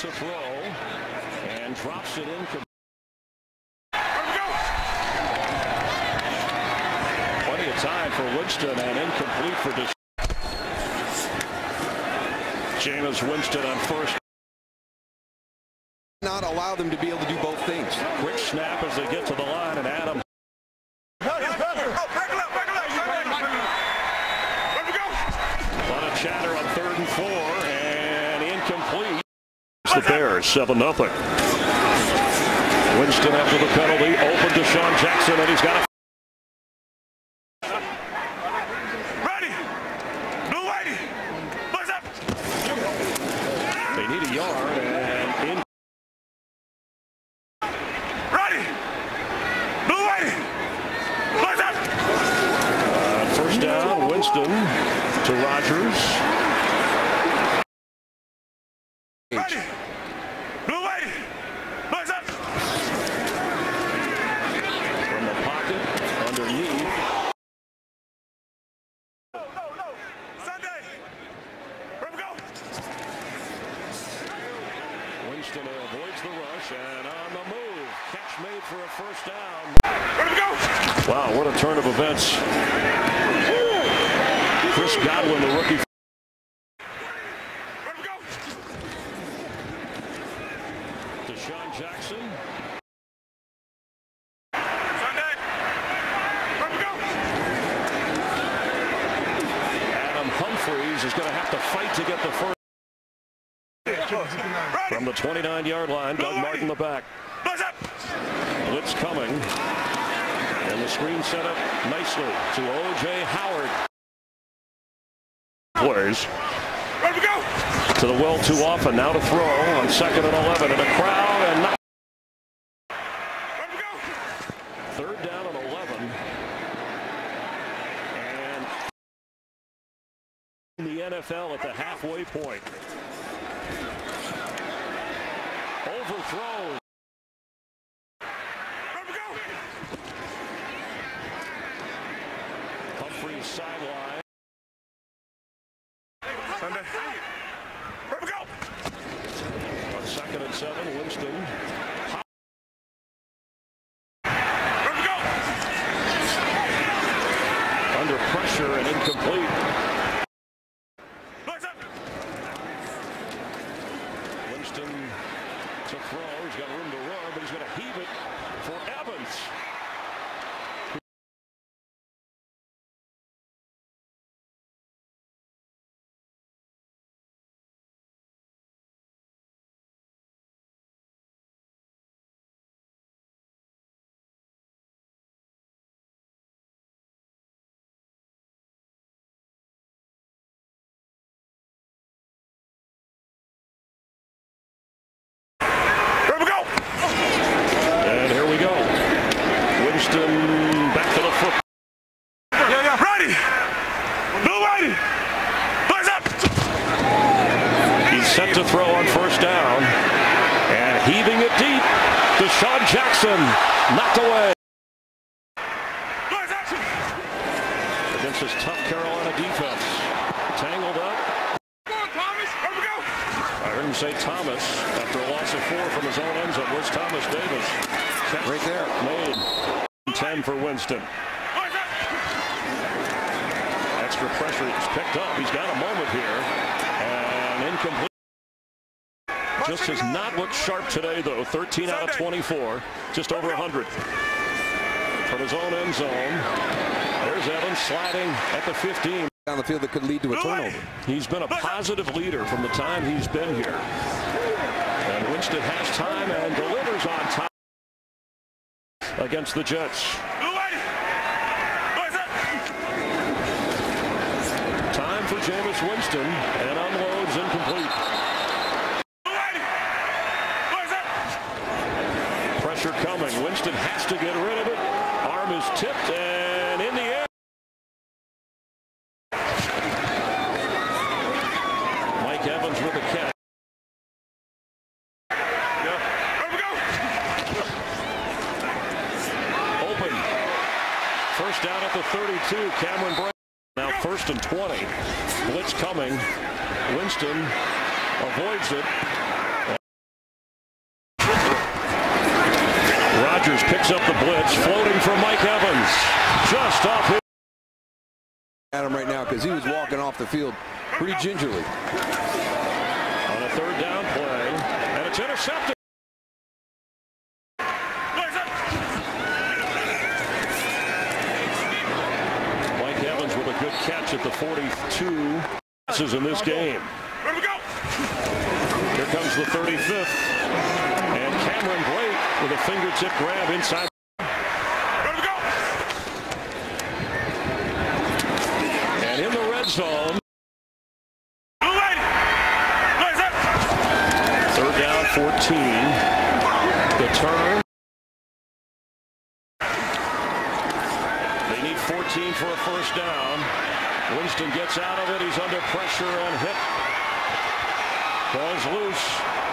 To throw and drops it in. Plenty of time for Winston and incomplete for DeSean. Jameis Winston on first. Not allow them to be able to do both things. Quick snap as they get to the line and Adam. A lot of chatter on third and four and incomplete. The 7 0. Winston after the penalty open to Sean Jackson and he's got Ready No wait. Buzz up. They need a yard and in Ready. Blue whitey. Uh, What's up? They need a yard and in Ready. Blue whitey. What's up? uh, first down. Winston to Rodgers. Ready. Blue whitey. What's up? From the pocket underneath. No, no, no. Sunday. Here we go. Winston avoids the rush and on the move. Catch made for a first down. Here we go. Wow, what a turn of events. Chris Godwin, the rookie. Here we go. DeSean Jackson. Sunday. Here we go. Adam Humphries is going to have to fight to get the first. From the 29-yard line, Doug Martin the back. Blitz coming. And the screen set up nicely to O.J. Howard. Plays Here we go. to the well too often. Now to throw on second and 11 in a crowd and not Here we go. third down and 11. And the NFL at the halfway point. Overthrows. Here we go. Humphries sideline. Sunday. Here we go. On second and seven, Winston. Here we go. Under pressure and incomplete. What's up? Winston to throw. He's got room to run, but he's going to heave it for Evans. Here we go. And here we go. Winston back to the foot. Yeah, yeah. Ready. Blue whitey. What's up? He's set to throw on first down. And heaving it deep. DeSean Jackson knocked away. Against this tough Carolina defense. Tangled up. Come on, Thomas. Here we go. I heard him say Thomas after a loss of four from his own end zone. Where's Thomas Davis? Catch Right there. Made. 10 for Winston. Extra pressure is picked up. He's got a moment Just has not looked sharp today, though. 13 out of 24. Just over 100. From his own end zone. There's Evans sliding at the 15. Down the field that could lead to a turnover. He's been a positive leader from the time he's been here. And Winston has time and delivers on time against the Jets. Blue whitey. What's up? Time for Jameis Winston and unloads incomplete. Pressure coming. Winston has to get rid of it. Arm is tipped and in the air. Mike Evans with a catch. Here we go. Open. First down at the 32. Cameron Brate. Now first and 20. Blitz coming. Winston avoids it. picks up the blitz, floating from Mike Evans. Just off his... At him right now because he was walking off the field pretty gingerly. On a third down play, and it's intercepted. Mike Evans with a good catch at the 42 passes in this game. Here comes the 35th. And Cameron Brate with a fingertip grab inside. And in the red zone, third down 14. The turn. They need 14 for a first down. Winston gets out of it. He's under pressure and hit. Ball's loose.